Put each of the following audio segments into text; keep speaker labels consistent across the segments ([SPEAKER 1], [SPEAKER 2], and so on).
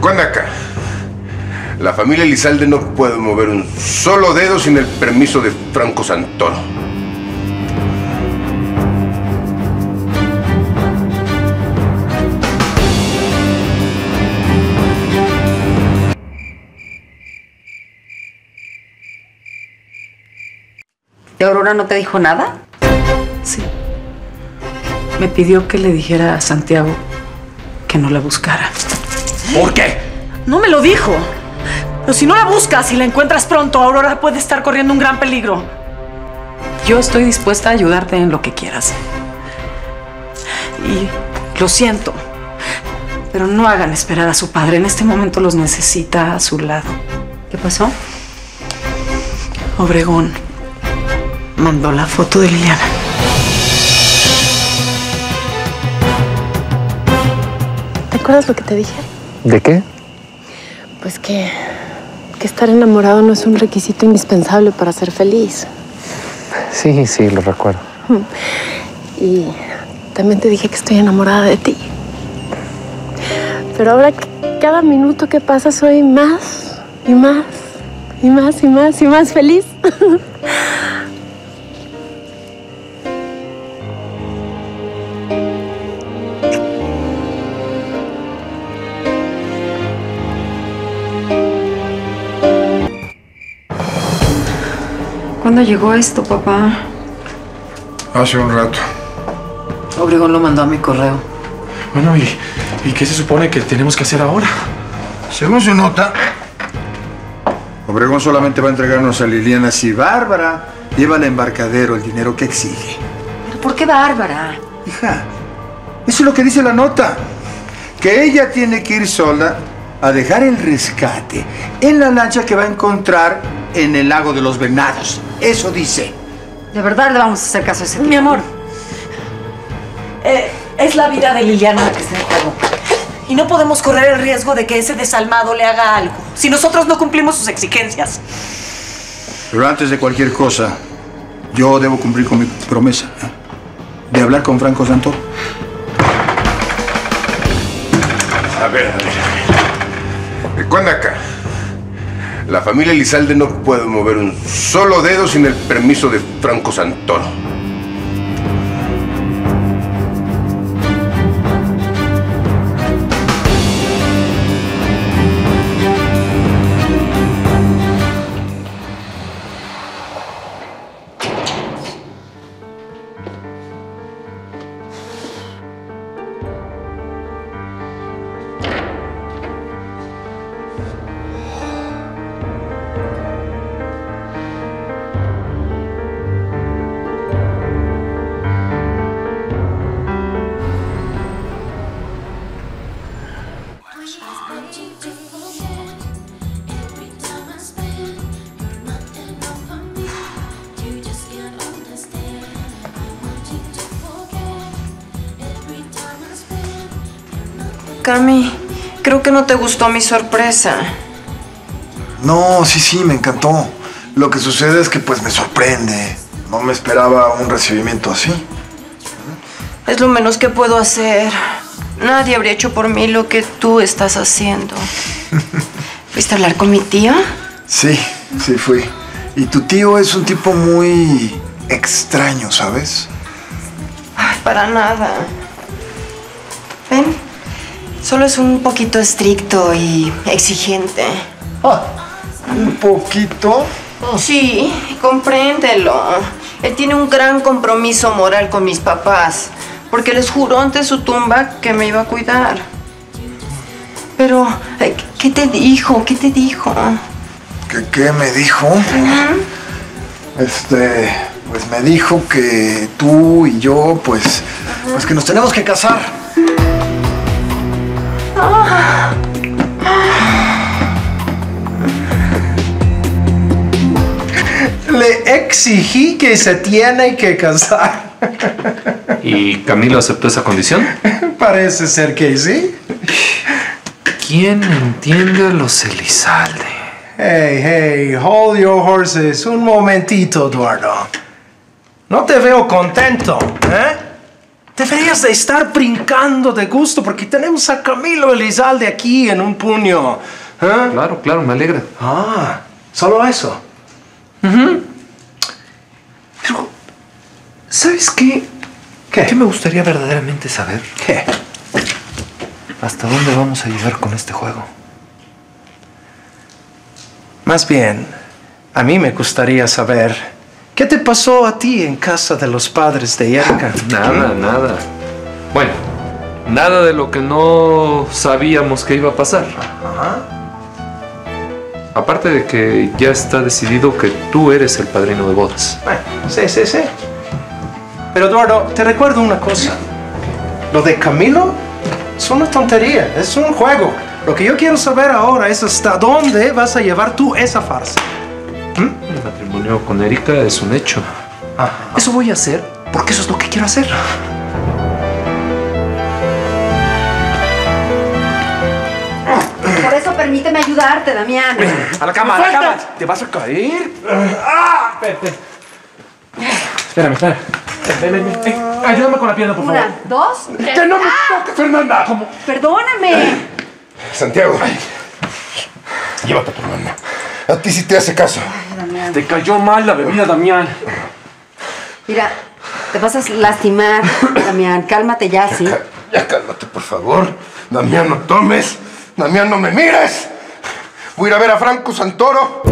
[SPEAKER 1] ¿Cuándo acá? La familia Elizalde no puede mover un solo dedo sin el permiso de Franco Santoro.
[SPEAKER 2] ¿Y Aurora no te dijo nada?
[SPEAKER 3] Sí. Me pidió que le dijera a Santiago que no la buscara.
[SPEAKER 1] ¿Por qué?
[SPEAKER 3] No me lo dijo. Pero si no la buscas y la encuentras pronto, Aurora puede estar corriendo un gran peligro. Yo estoy dispuesta a ayudarte en lo que quieras. Y lo siento. Pero no hagan esperar a su padre. En este momento los necesita a su lado.
[SPEAKER 2] ¿Qué pasó?
[SPEAKER 3] Obregón mandó la foto de Liliana.
[SPEAKER 4] ¿Te acuerdas lo que te dije?
[SPEAKER 5] ¿De qué?
[SPEAKER 4] Pues que, que estar enamorado no es un requisito indispensable para ser feliz.
[SPEAKER 5] Sí, sí, lo recuerdo.
[SPEAKER 4] Y también te dije que estoy enamorada de ti. Pero ahora que cada minuto que pasa soy más y más y más y más y más feliz.
[SPEAKER 3] ¿Cuándo llegó esto, papá?
[SPEAKER 1] Hace un rato.
[SPEAKER 3] Obregón lo mandó a mi correo.
[SPEAKER 6] Bueno, ¿y, ¿y qué se supone que tenemos que hacer ahora?
[SPEAKER 7] Según su nota, Obregón solamente va a entregarnos a Liliana si Bárbara lleva al embarcadero el dinero que exige.
[SPEAKER 2] ¿Pero por qué Bárbara?
[SPEAKER 7] Hija, eso es lo que dice la nota. Que ella tiene que ir sola a dejar el rescate en la lancha que va a encontrar en el lago de los venados. Eso dice.
[SPEAKER 2] De verdad le vamos a hacer caso a ese tipo.
[SPEAKER 3] Mi amor, eh, es la vida de Liliana la que está en juego. Y no podemos correr el riesgo de que ese desalmado le haga algo si nosotros no cumplimos sus exigencias.
[SPEAKER 7] Pero antes de cualquier cosa, yo debo cumplir con mi promesa ¿eh? de hablar con Franco Santoro.
[SPEAKER 1] A ver, a ver, a ver. ¿Cuándo acá? La familia Elizalde no puede mover un solo dedo sin el permiso de Franco Santoro.
[SPEAKER 8] Cami, creo que no te gustó mi sorpresa.
[SPEAKER 9] No, sí, sí, me encantó. Lo que sucede es que pues me sorprende. No me esperaba un recibimiento así.
[SPEAKER 8] Es lo menos que puedo hacer. Nadie habría hecho por mí lo que tú estás haciendo. ¿Fuiste a hablar con mi tío?
[SPEAKER 9] Sí, sí fui. Y tu tío es un tipo muy extraño, ¿sabes?
[SPEAKER 8] Ay, para nada. Ven, solo es un poquito estricto y exigente.
[SPEAKER 9] Ah, un poquito.
[SPEAKER 8] Sí, compréndelo. Él tiene un gran compromiso moral con mis papás, porque les juró ante su tumba que me iba a cuidar. Pero, ¿qué te dijo? ¿Qué te dijo?
[SPEAKER 9] ¿Qué, qué me dijo? Este, pues me dijo que tú y yo, pues, pues que nos tenemos que casar.
[SPEAKER 10] Le exigí que se tiene que casar.
[SPEAKER 6] ¿Y Camilo aceptó esa condición?
[SPEAKER 10] Parece ser que sí.
[SPEAKER 6] ¿Quién entiende a los Elizalde?
[SPEAKER 10] Hey, hey, hold your horses. Un momentito, Eduardo. No te veo contento, ¿eh? Deberías de estar brincando de gusto porque tenemos a Camilo Elizalde aquí en un puño. ¿Ah?
[SPEAKER 5] Claro, claro, me alegra.
[SPEAKER 10] Ah, solo eso. Ujú. Pero, ¿sabes qué? ¿Qué?
[SPEAKER 5] ¿Qué me gustaría verdaderamente saber?
[SPEAKER 10] ¿Qué?
[SPEAKER 5] ¿Hasta dónde vamos a llegar con este juego?
[SPEAKER 10] Más bien, a mí me gustaría saber qué te pasó a ti en casa de los padres de Erika.
[SPEAKER 5] Nada, nada. Bueno, nada de lo que no sabíamos que iba a pasar.
[SPEAKER 10] Ajá.
[SPEAKER 5] Aparte de que ya está decidido que tú eres el padrino de bodas.
[SPEAKER 10] Bueno, sí, sí, sí. Pero Eduardo, te recuerdo una cosa. Lo de Camilo es una tontería, es un juego. Lo que yo quiero saber ahora es hasta dónde vas a llevar tú esa farsa.
[SPEAKER 5] El matrimonio con Erika es un hecho. Eso voy a hacer porque eso es lo que quiero hacer.
[SPEAKER 2] Por eso permíteme ayudarte, Damián.
[SPEAKER 10] A la cama, a la cama. ¿Te vas a caer? ¡Ah!
[SPEAKER 6] Espérame, espérame. Ven, ven, ven. Eh, ayúdame con la pierna, por favor.
[SPEAKER 2] Una, dos, tres.
[SPEAKER 1] ¡Que no me
[SPEAKER 2] ¡Ah!
[SPEAKER 1] toques, Fernanda! ¿Cómo?
[SPEAKER 2] Perdóname.
[SPEAKER 1] Santiago, llévate a tu hermana. A ti sí te hace caso.
[SPEAKER 6] Te cayó mal la bebida, Damián.
[SPEAKER 2] Mira, te vas a lastimar, Damián. Cálmate ya, ¿sí?
[SPEAKER 1] Ya cálmate, por favor. Damián, no tomes. Damián, no me mires. Voy a ir a ver a Franco Santoro.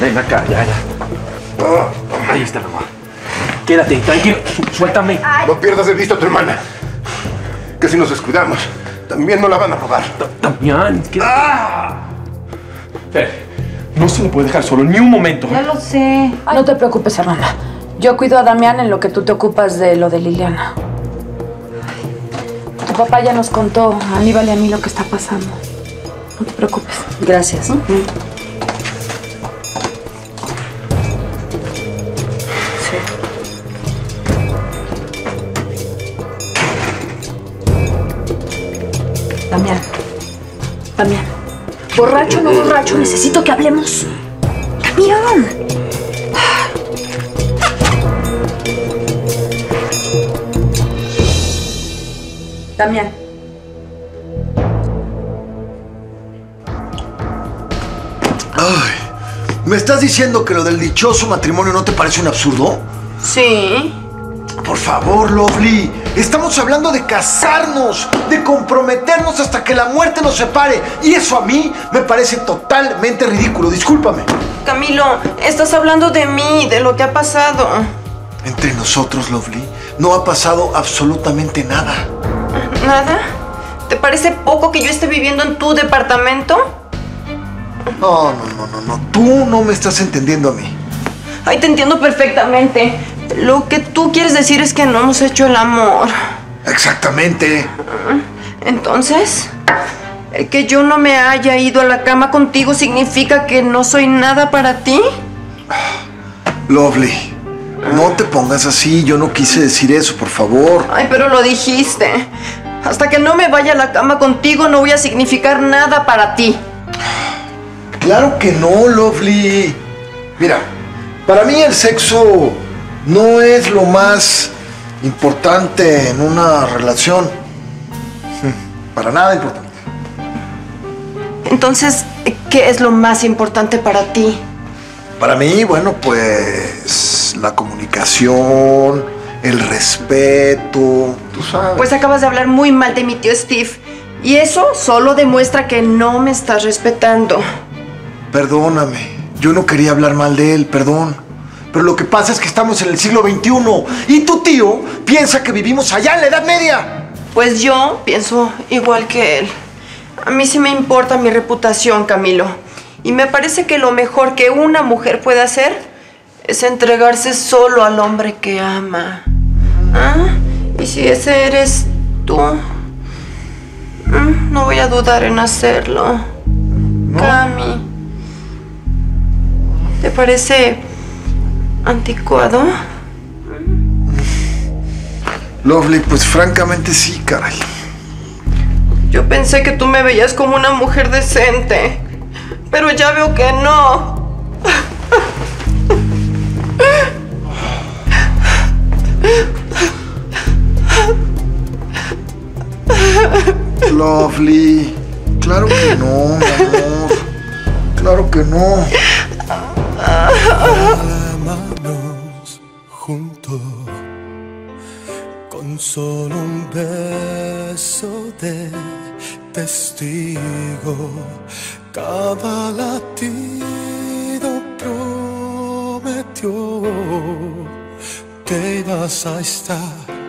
[SPEAKER 6] Ven acá, ya, ya. Ahí está, mamá. Quédate, tranquilo. Suéltame.
[SPEAKER 1] No pierdas de vista a tu hermana. Que si nos descuidamos, también no la van a robar.
[SPEAKER 6] Damián, quédate. Fer, no se lo puede dejar solo ni un momento.
[SPEAKER 2] Ya lo sé.
[SPEAKER 3] No te preocupes, hermana. Yo cuido a Damián en lo que tú te ocupas de lo de Liliana. Tu papá ya nos contó a Aníbal y a mí lo que está pasando. No te preocupes.
[SPEAKER 2] Gracias.
[SPEAKER 3] Damián. Damián. Borracho o no borracho, necesito que hablemos. Damián. Damián.
[SPEAKER 9] Ay, ¿me estás diciendo que lo del dichoso matrimonio no te parece un absurdo?
[SPEAKER 8] Sí.
[SPEAKER 9] Por favor, Lovely. Estamos hablando de casarnos, de comprometernos hasta que la muerte nos separe. Y eso a mí me parece totalmente ridículo. Discúlpame.
[SPEAKER 8] Camilo, estás hablando de mí, de lo que ha pasado.
[SPEAKER 9] Entre nosotros, Lovely, no ha pasado absolutamente nada.
[SPEAKER 8] ¿Nada? ¿Te parece poco que yo esté viviendo en tu departamento?
[SPEAKER 9] No, no, no, no, no. Tú no me estás entendiendo a mí.
[SPEAKER 8] Ay, te entiendo perfectamente. Lo que tú quieres decir es que no hemos hecho el amor.
[SPEAKER 9] Exactamente.
[SPEAKER 8] Entonces, el que yo no me haya ido a la cama contigo significa que no soy nada para ti.
[SPEAKER 9] Lovely, no te pongas así. Yo no quise decir eso, por favor.
[SPEAKER 8] Ay, pero lo dijiste. Hasta que no me vaya a la cama contigo no voy a significar nada para ti.
[SPEAKER 9] Claro que no, Lovely. Mira, para mí el sexo no es lo más importante en una relación. Para nada importante.
[SPEAKER 8] Entonces, ¿qué es lo más importante para ti?
[SPEAKER 9] Para mí, bueno, pues la comunicación, el respeto, tú sabes.
[SPEAKER 8] Pues acabas de hablar muy mal de mi tío Steve. Y eso solo demuestra que no me estás respetando.
[SPEAKER 9] Perdóname, yo no quería hablar mal de él, perdón. Pero lo que pasa es que estamos en el siglo XXI y tu tío piensa que vivimos allá en la Edad Media.
[SPEAKER 8] Pues yo pienso igual que él. A mí sí me importa mi reputación, Camilo. Y me parece que lo mejor que una mujer puede hacer es entregarse solo al hombre que ama. ¿Ah? Y si ese eres tú, no voy a dudar en hacerlo. Cami, ¿te parece anticuado?
[SPEAKER 9] Lovely, pues francamente sí, caray.
[SPEAKER 8] Yo pensé que tú me veías como una mujer decente, pero ya veo que no.
[SPEAKER 9] Lovely. Claro que no, mi amor. Claro que no.
[SPEAKER 11] Solo un beso de testigo. Cada latido prometió que ibas a estar